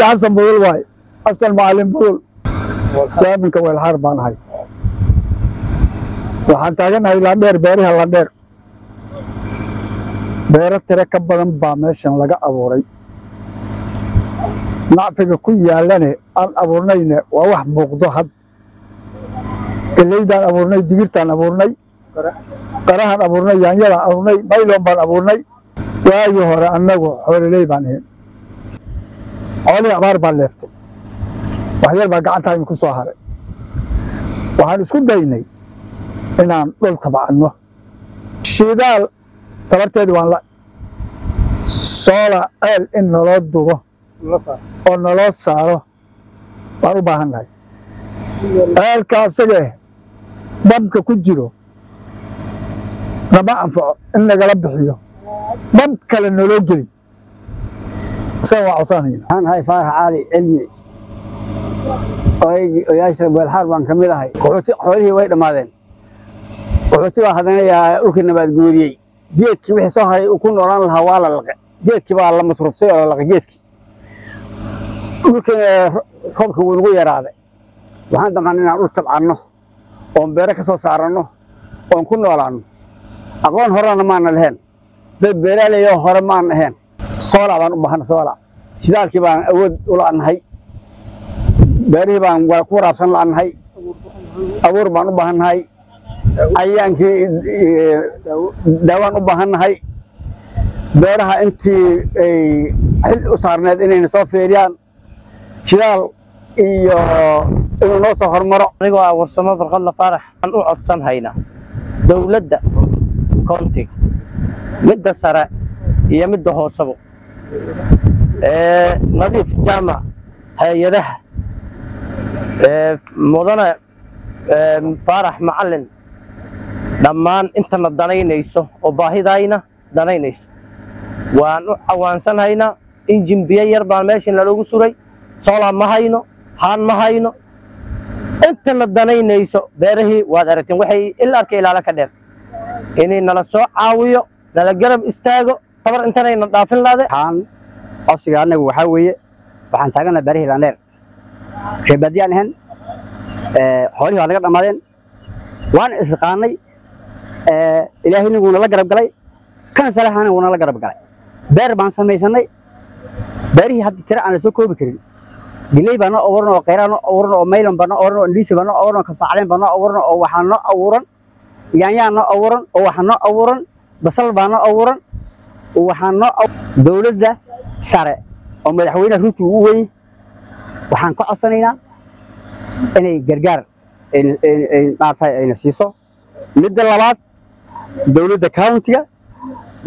aniga xasan budul waaye xasan macalin budul jaaminka weelxaar baan ahay. Waxaan taaganahay landheer beeriha landheer beero tiro ka badan baa meeshan laga abuuray. Nacfiga ku yaalane aan abuurnayne waa wax muuqdo had. Geleydaan abuurnay digirtaan abuurnay qarahaan abuurnay yaanyadaan abuurnay maylon baan abuurnay. Waagii hore annagu xoololey baan ahayn xoolihii abaar baa leeftay waxyar baa gacantaynu ku soo haray. Waxaan isku daynay inaan dhul tabcanno shidaal tabarteedii waan la soola ceel in naloo dubo. Oo naloo saaro. Waan u baahan nahay ceelka asagee bamka ku jiro. Nama anfaco in nagala bixiyo. Bam kale naloo geli waxaan ahay faarax caali cilmi. Oyaasha beelxaar baan ka mid ahay. Xoolihii way dhammaadeen. Qaxooti baa haddana yaa dhulkii nabaad guuriyey. Geedkii wixii soo haray uu ku noolaan lahaa waa la laqe geedkii baa la masruuftay oo la laqe geedkii. Dhulkiina roobkii wuu nagu yaraaday. Waxaan damcan inaan dhul tabcanno oon beero ka soo saaranno oon ku noolaanno. Aqoon horena maana lahayn. Dad beeraaleyoo hore maan ahayn soola baan u baahana soola shidaalkii baan awood u la'nahay. Beerihii baan ku abuur baan u baahannahay cayayaankii daawaan u baahannahay inayna soo fiiriyaan shidaal iyo soo hormaro. Anigoo ah warsamo barqadla faarax. Dowladda koontiga midda sare iyo midda hoosebo nadiif jaamac hay'adaha. Mudane faarax macalin dhammaan intana danaynayso oo baahidayna danaynayso. Waan u cawaansanhaynaa injin biyo yar baan meesha naloogu suray soolaa ma hayno haan ma hayno. Intana danaynayso beerahii waad aragteen waxay ilaa arka ilaala ka dheer. Inay nala soo caawiyo nala garab istaago tabar intanayna dhaafin laade? Waxaan codsiga annagu waxaa weeye waxaan taagana beerihii landheer reebaadiyaan ahayn xoolihii waa naga dhammaadeen waan isqaanay ilaahay naguna la garab galay kana salaxa naguna la garab galay. Beer baan samaysanay beerihii hadda tira aan la soo koobi karin. Giley baa noo abuuran oo khayraa noo abuuran oo maylan baa noo abuuran oo indhiisi baa noo abuuran oo kafaacleen baa noo abuuran oo waxaa noo abuuran yaanyaa noo abuuran oo waxaa noo abuuran basal baa noo abuuran dowladda sare oo madaxweyne runtii u weyn waxaan ka codsanaynaa inay gargaar maaragtay siiso. Midda labaad dowladda countiga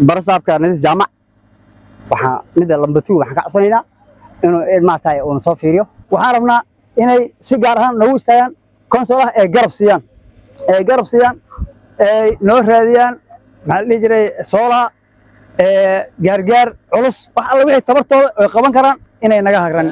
barasaabka nadiis jaamac. Waxaa midda lambatu waxaan ka codsanaynaa inuu maaragtay uuna soo fiiriyo. Waxaan rabnaa inay si gaar ahaan noogu istaagaan konsolaha ee garab siiyaan ee garab siiyaan ee noo raadiyaan maxaa la dhihi jiray soolaa gaargaar culus. Wax alla wixii tabartooda ay qaban karaan inay naga hagran